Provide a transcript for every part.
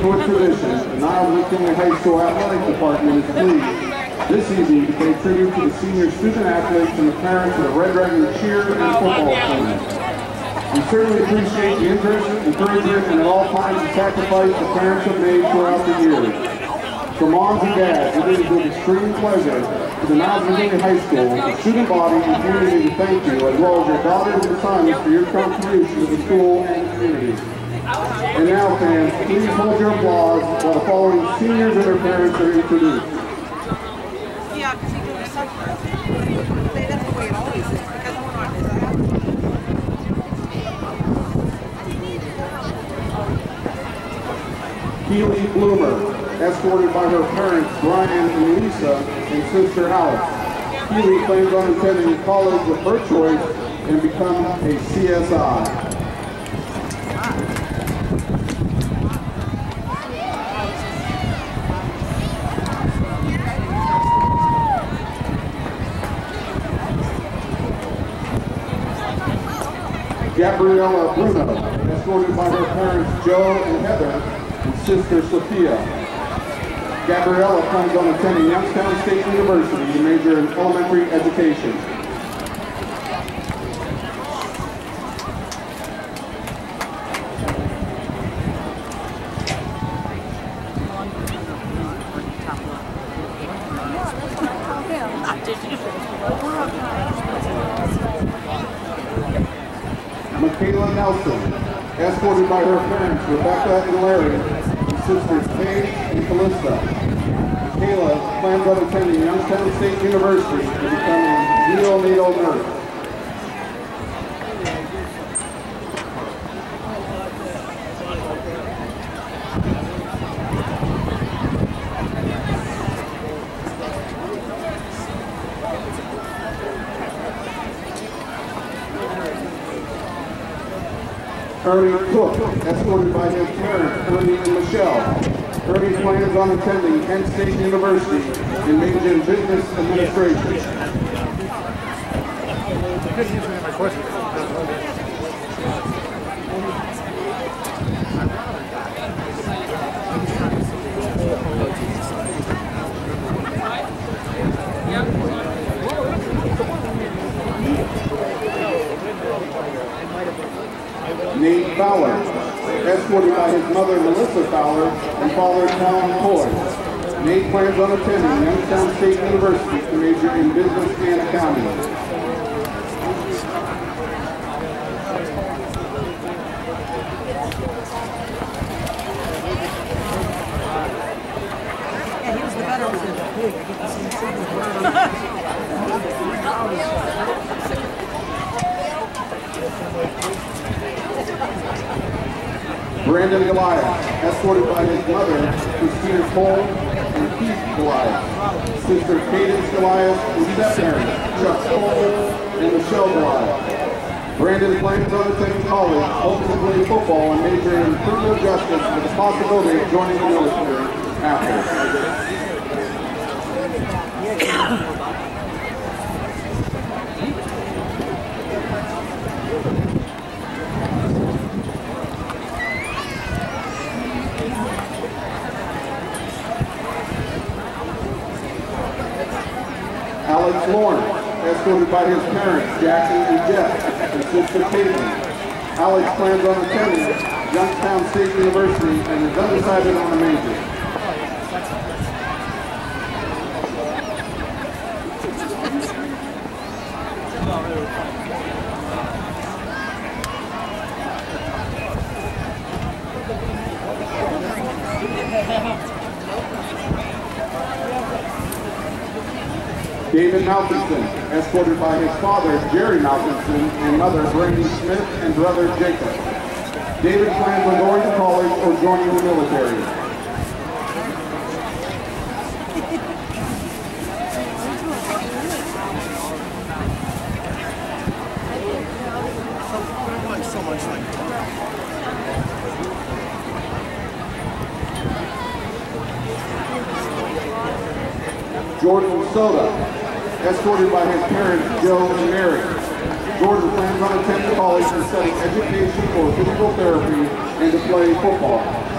Keeping tradition, the Niles McKinley High School Athletic Department is pleased this evening to pay tribute to the senior student athletes and the parents of the Red Dragon Cheer and Football team. We certainly appreciate the interest, encouragement, and all times the sacrifice the parents have made throughout the years. For moms and dads, it is with extreme pleasure to the Niles Virginia High School, the student body, and community to thank you, as well as your daughters and sons for your contribution to the school and community. And now, fans, please hold your applause while the following seniors and their parents are introduced. Yeah, because he goes somewhere. That's the way it always is. Because we're not. Keely Bloomer, escorted by her parents Brian and Lisa and sister Alex. Keely plans on attending college of her choice and become a CSI. Gabriella Bruno, escorted by her parents Joe and Heather and sister Sophia. Gabriella plans on attending Youngstown State University to major in elementary education. Michaela Nelson, escorted by her parents Rebecca and Larry, and sisters Paige and Callista. Michaela plans on attending Youngstown State University to become a neonatal nurse. Ernie Cook, escorted by his parents, Ernie and Michelle. Ernie plans on attending Kent State University and major in business administration. Nate Fowler, escorted by his mother Melissa Fowler and father Tom Coy. Nate plans on attending Youngstown State University to major in business and accounting. Brandon Goliath, escorted by his mother, Christina Cole, and Keith Goliath. Sister Cadence Goliath and step-parents, Chuck Cole and Michelle Goliath. Brandon plans on attending college, hoping to play football and major in criminal justice with the possibility of joining the military after. Alex Lawrence, escorted by his parents, Jackie and Jeff, and sister Caitlin. Alex plans on attending Youngstown State University and is undecided on a major. David Malkinson, escorted by his father, Jerry Malkinson, and mother, Brandy Smith, and brother, Jacob. David plans on going to college or joining the military. Jordan Soda, escorted by his parents, Joe and Mary. Jordan plans on attending college and studying education for physical therapy and to play football.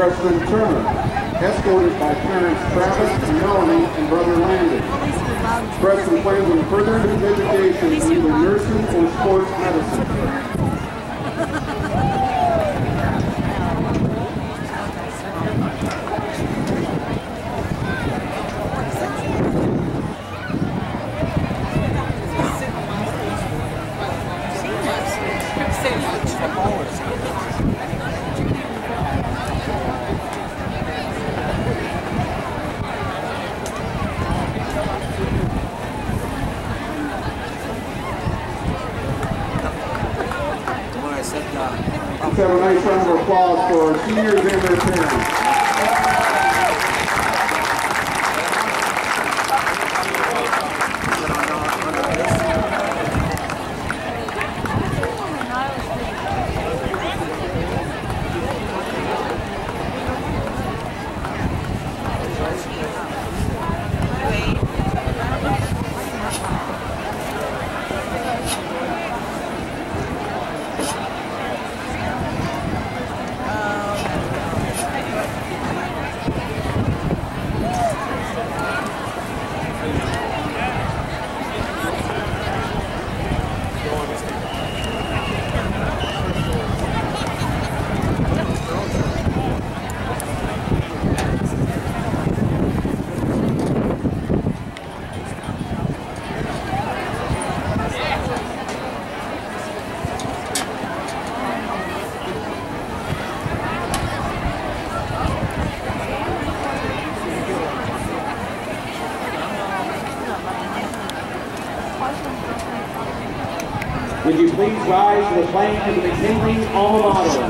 Preston Turner, escorted by parents Travis, and Melanie, and brother Landon. Preston plans on furthering his education in either nursing or sports medicine. You please rise to the playing of the McKinley alma mater?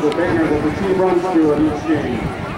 the banner that the team runs through at each game.